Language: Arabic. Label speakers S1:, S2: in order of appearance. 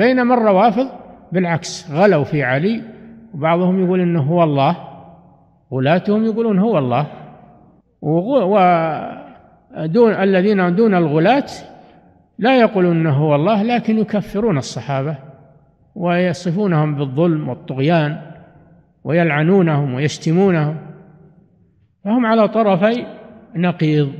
S1: بينما الروافض بالعكس غلوا في علي. وبعضهم يقول إنه هو الله غلاتهم يقولون هو الله. ودون الذين دون الغلاة لا يقولون إنه هو الله لكن يكفرون الصحابة ويصفونهم بالظلم والطغيان ويلعنونهم ويشتمونهم. فهم على طرفي نقيض.